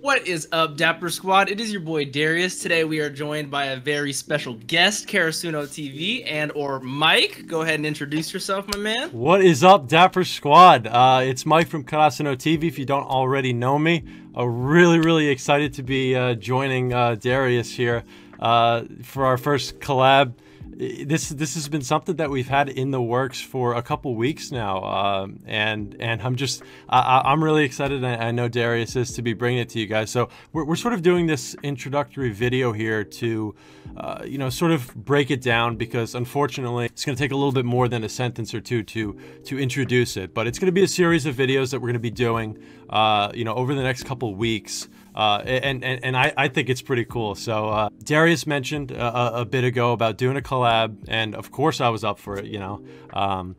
What is up, Dapper Squad? It is your boy Darius. Today we are joined by a very special guest, Karasuno TV and or Mike. Go ahead and introduce yourself, my man. What is up, Dapper Squad? Uh, it's Mike from Karasuno TV. If you don't already know me, I'm uh, really, really excited to be uh, joining uh, Darius here uh, for our first collab this this has been something that we've had in the works for a couple weeks now, um, and and I'm just I, am really excited. I know Darius is to be bringing it to you guys. So we're, we're sort of doing this introductory video here to uh, you know sort of break it down because unfortunately it's going to take a little bit more than a sentence or two to to introduce it. But it's going to be a series of videos that we're going to be doing uh, you know over the next couple weeks. Uh, and, and, and I, I think it's pretty cool. So uh, Darius mentioned a, a, bit ago about doing a collab, and of course I was up for it. You know, um,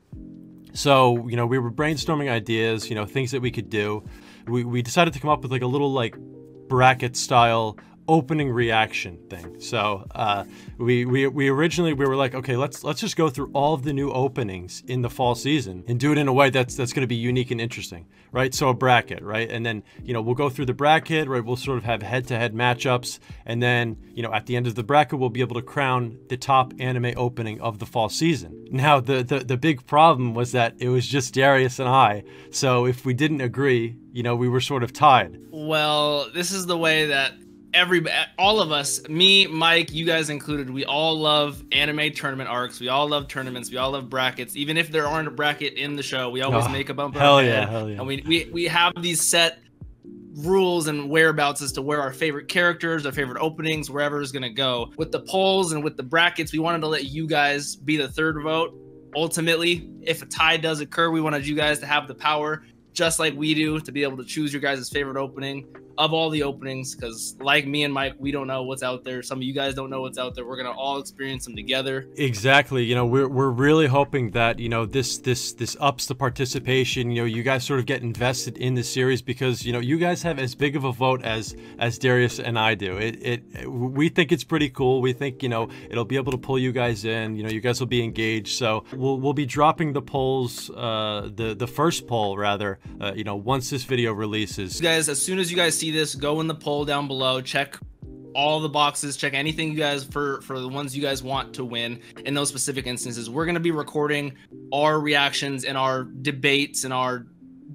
so you know we were brainstorming ideas, you know, things that we could do. We, we decided to come up with like a little like bracket style opening reaction thing. So uh, we, we we originally we were like, okay, let's let's just go through all of the new openings in the fall season and do it in a way that's that's going to be unique and interesting, right? So a bracket, right? And then you know we'll go through the bracket, right? We'll sort of have head-to-head matchups, and then you know at the end of the bracket we'll be able to crown the top anime opening of the fall season. Now the the the big problem was that it was just Darius and I, so if we didn't agree, you know we were sort of tied. Well, this is the way that every all of us me mike you guys included we all love anime tournament arcs. We all love tournaments. We all love brackets. Even if there aren't a bracket in the show we always oh, make a bump hell yeah hell yeah. And we, we we have these set rules and whereabouts as to where our favorite characters our favorite openings wherever is going to go. With the polls and with the brackets we wanted to let you guys be the third vote. Ultimately if a tie does occur we wanted you guys to have the power just like we do to be able to choose your guys' favorite opening of all the openings because like me and mike we don't know what's out there. Some of you guys don't know what's out there. We're gonna all experience them together. Exactly. You know we're, we're really hoping that you know this this this ups the participation. You know you guys sort of get invested in the series because you know you guys have as big of a vote as as darius and i do. It, it we think it's pretty cool. We think you know it'll be able to pull you guys in. You know you guys will be engaged. So we'll, we'll be dropping the polls uh the the first poll rather uh, you know once this video releases. You guys as soon as you guys see this, go in the poll down below, check all the boxes, check anything you guys for for the ones you guys want to win in those specific instances. We're going to be recording our reactions and our debates and our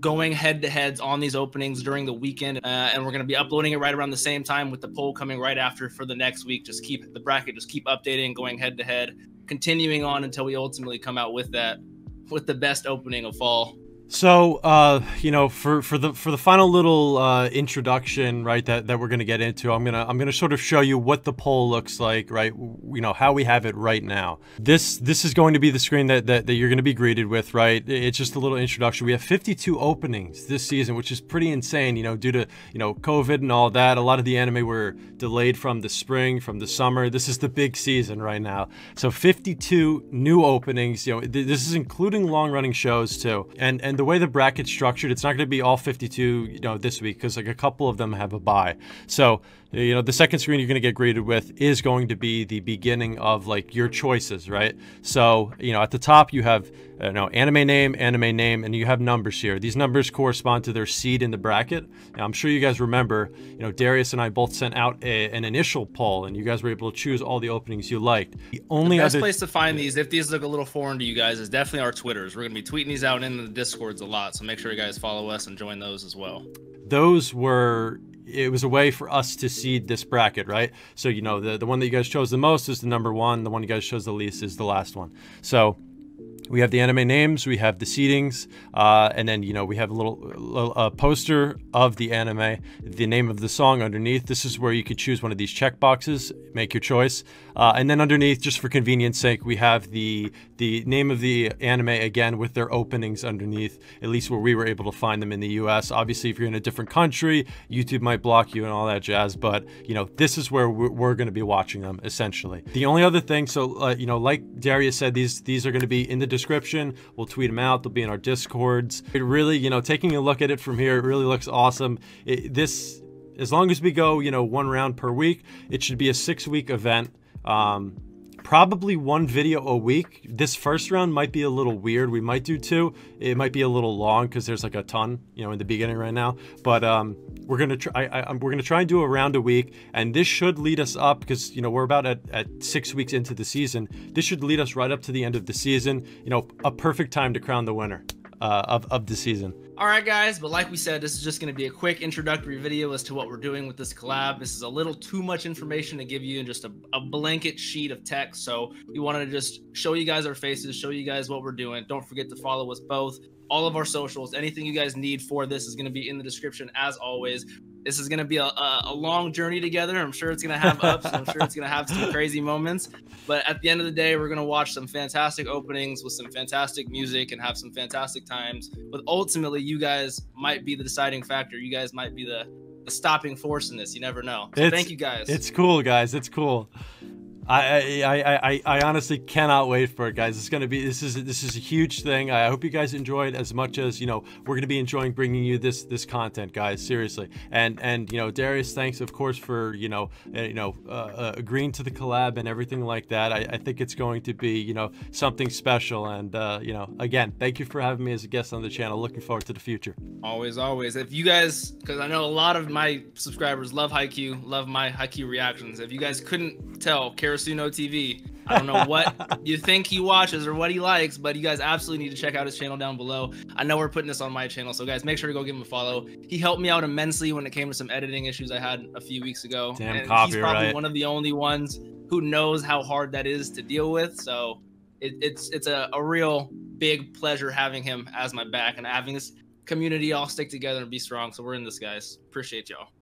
going head to heads on these openings during the weekend uh, and we're going to be uploading it right around the same time with the poll coming right after for the next week just keep the bracket just keep updating going head to head continuing on until we ultimately come out with that with the best opening of fall so, uh, you know, for, for the for the final little uh, introduction, right, that, that we're gonna get into, I'm gonna I'm gonna sort of show you what the poll looks like, right? You know how we have it right now. This this is going to be the screen that, that, that you're gonna be greeted with, right? It's just a little introduction. We have 52 openings this season, which is pretty insane. You know, due to you know COVID and all that, a lot of the anime were delayed from the spring, from the summer. This is the big season right now. So 52 new openings. You know, th this is including long running shows too, and and the way the bracket's structured, it's not going to be all 52, you know, this week because like a couple of them have a buy. So, you know, the second screen you're going to get greeted with is going to be the beginning of like your choices, right? So, you know, at the top you have, uh, you know, anime name, anime name, and you have numbers here. These numbers correspond to their seed in the bracket. Now, I'm sure you guys remember, you know, Darius and I both sent out a, an initial poll, and you guys were able to choose all the openings you liked. The only the best other... place to find these, if these look a little foreign to you guys, is definitely our Twitters. We're going to be tweeting these out in the Discords a lot, so make sure you guys follow us and join those as well. Those were it was a way for us to seed this bracket, right? So, you know, the, the one that you guys chose the most is the number one. The one you guys chose the least is the last one. So we have the anime names, we have the seedings, uh, and then you know we have a little, uh, poster of the anime, the name of the song underneath. This is where you could choose one of these check boxes, make your choice, uh, and then underneath, just for convenience sake, we have the the name of the anime again with their openings underneath. At least where we were able to find them in the U.S. Obviously, if you're in a different country, YouTube might block you and all that jazz. But you know this is where we're, we're going to be watching them essentially. The only other thing, so uh, you know, like Darius said, these these are going to be in the description. We'll tweet them out. They'll be in our discords. It really, you know, taking a look at it from here, it really looks awesome. It, this, as long as we go, you know, one round per week, it should be a six week event. Um, probably one video a week. This first round might be a little weird. We might do two. It might be a little long because there's like a ton, you know, in the beginning right now. But um, we're gonna try. I, I, we're gonna try and do a round a week, and this should lead us up because you know we're about at, at six weeks into the season. This should lead us right up to the end of the season. You know, a perfect time to crown the winner uh, of of the season. All right, guys, but like we said, this is just going to be a quick introductory video as to what we're doing with this collab. This is a little too much information to give you in just a, a blanket sheet of text. So we wanted to just show you guys our faces, show you guys what we're doing. Don't forget to follow us both. All of our socials, anything you guys need for this is going to be in the description as always. This is going to be a, a, a, long journey together. I'm sure it's going to have ups. I'm sure it's going to have some crazy moments. But at the end of the day, we're going to watch some fantastic openings with some fantastic music and have some fantastic times. But ultimately, you guys might be the deciding factor. You guys might be the, the stopping force in this. You never know. So thank you guys. It's cool, guys. It's cool. I, I, I, I honestly cannot wait for it, guys. It's gonna be this is this is a huge thing. I hope you guys enjoy it as much as you know we're gonna be enjoying bringing you this this content, guys. Seriously, and and you know Darius, thanks of course for you know uh, you know uh, uh, agreeing to the collab and everything like that. I, I think it's going to be you know something special, and uh, you know again, thank you for having me as a guest on the channel. Looking forward to the future. Always, always. If you guys, because I know a lot of my subscribers love Haikyuu, love my Haikyuu reactions. If you guys couldn't tell, Karasuno TV. I don't know what you think he watches or what he likes, but you guys absolutely need to check out his channel down below. I know we're putting this on my channel, so guys, make sure to go give him a follow. He helped me out immensely when it came to some editing issues I had a few weeks ago. Damn and copyright. He's probably one of the only ones who knows how hard that is to deal with. So it, it's it's a, a real big pleasure having him as my back and having this community all stick together and be strong. So we're in this, guys. Appreciate y'all.